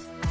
Bye.